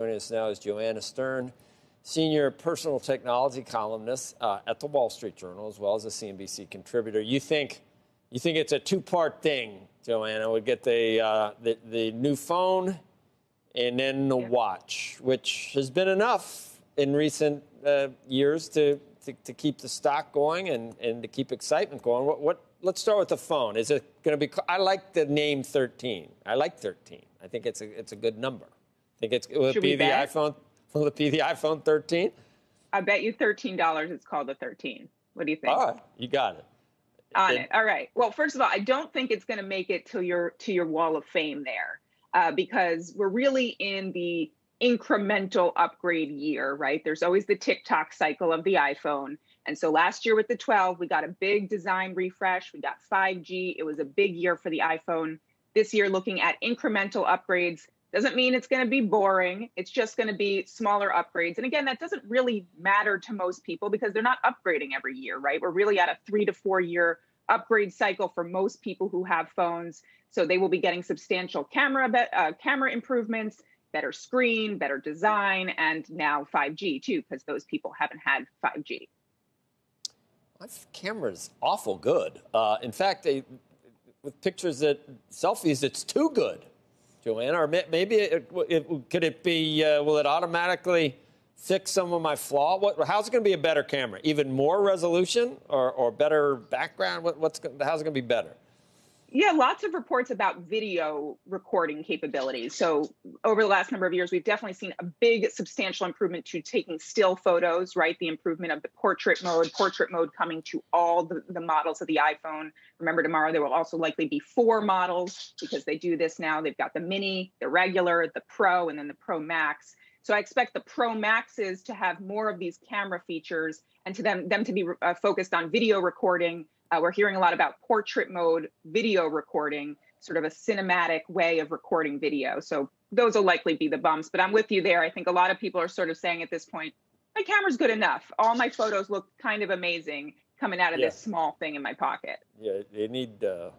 Joining us now is Joanna Stern, senior personal technology columnist uh, at the Wall Street Journal, as well as a CNBC contributor. You think you think it's a two-part thing, Joanna? We get the, uh, the the new phone and then the yeah. watch, which has been enough in recent uh, years to, to, to keep the stock going and, and to keep excitement going. What, what let's start with the phone. Is it going to be? I like the name 13. I like 13. I think it's a it's a good number. Think it's will it be the iPhone? Will it be the iPhone 13? I bet you thirteen dollars. It's called the 13. What do you think? All right, you got it. On it. it. All right. Well, first of all, I don't think it's going to make it to your to your wall of fame there, uh, because we're really in the incremental upgrade year, right? There's always the tick-tock cycle of the iPhone. And so last year with the 12, we got a big design refresh. We got 5G. It was a big year for the iPhone. This year, looking at incremental upgrades doesn't mean it's going to be boring. It's just going to be smaller upgrades. And again, that doesn't really matter to most people because they're not upgrading every year, right? We're really at a three to four year upgrade cycle for most people who have phones. So they will be getting substantial camera uh, camera improvements, better screen, better design, and now 5G too, because those people haven't had 5G. My camera's awful good. Uh, in fact, they, with pictures that selfies, it's too good. Joanna, or maybe it, it, could it be? Uh, will it automatically fix some of my flaw? What, how's it going to be a better camera? Even more resolution or, or better background? What, what's how's it going to be better? Yeah, lots of reports about video recording capabilities. So, over the last number of years, we've definitely seen a big, substantial improvement to taking still photos, right? The improvement of the portrait mode, portrait mode coming to all the, the models of the iPhone. Remember, tomorrow there will also likely be four models because they do this now. They've got the mini, the regular, the pro, and then the pro max. So, I expect the pro maxes to have more of these camera features and to them, them to be uh, focused on video recording uh, we're hearing a lot about portrait mode video recording, sort of a cinematic way of recording video. So those will likely be the bumps. But I'm with you there. I think a lot of people are sort of saying at this point, my camera's good enough. All my photos look kind of amazing coming out of yeah. this small thing in my pocket. Yeah, they need. Uh,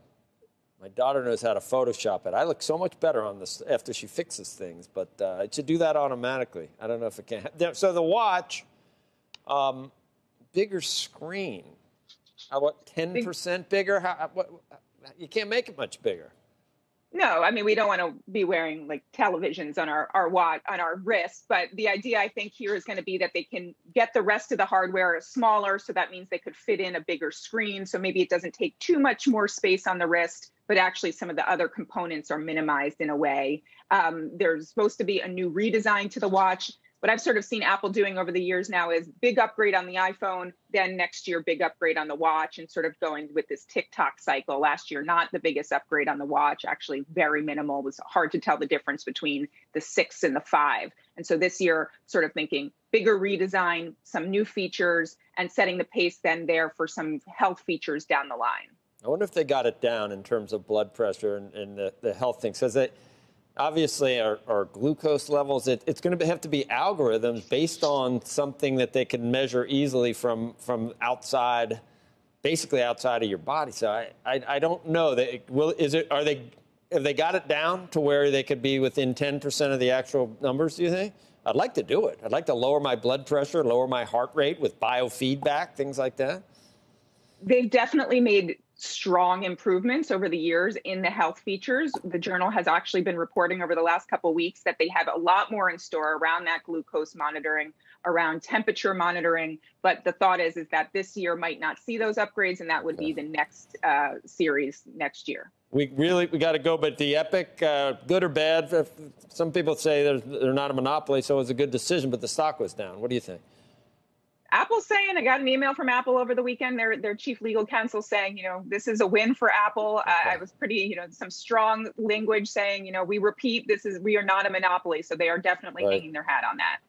my daughter knows how to Photoshop it. I look so much better on this after she fixes things, but uh, it should do that automatically. I don't know if it can. So the watch, um, bigger screen. How about ten percent bigger? How, what, you can't make it much bigger. No, I mean we don't want to be wearing like televisions on our our watch on our wrist, but the idea I think here is going to be that they can get the rest of the hardware smaller, so that means they could fit in a bigger screen. So maybe it doesn't take too much more space on the wrist, but actually some of the other components are minimized in a way. Um, there's supposed to be a new redesign to the watch what I've sort of seen Apple doing over the years now is big upgrade on the iPhone, then next year big upgrade on the watch, and sort of going with this tick-tock cycle. Last year, not the biggest upgrade on the watch, actually very minimal. It was hard to tell the difference between the six and the five. And so this year, sort of thinking bigger redesign, some new features, and setting the pace then there for some health features down the line. I wonder if they got it down in terms of blood pressure and, and the, the health things. Because obviously our, our glucose levels, it, it's going to have to be algorithms based on something that they can measure easily from, from outside, basically outside of your body. So I, I, I don't know that will, is it, are they, have they got it down to where they could be within 10% of the actual numbers, do you think? I'd like to do it. I'd like to lower my blood pressure, lower my heart rate with biofeedback, things like that. They've definitely made strong improvements over the years in the health features. The journal has actually been reporting over the last couple weeks that they have a lot more in store around that glucose monitoring, around temperature monitoring. But the thought is is that this year might not see those upgrades, and that would be the next uh, series next year. We really we got to go, but the Epic, uh, good or bad? Some people say they're, they're not a monopoly, so it was a good decision. But the stock was down. What do you think? Apple's saying I got an email from Apple over the weekend. Their their chief legal counsel saying, you know, this is a win for Apple. Uh, I was pretty, you know, some strong language saying, you know, we repeat, this is we are not a monopoly. So they are definitely right. hanging their hat on that.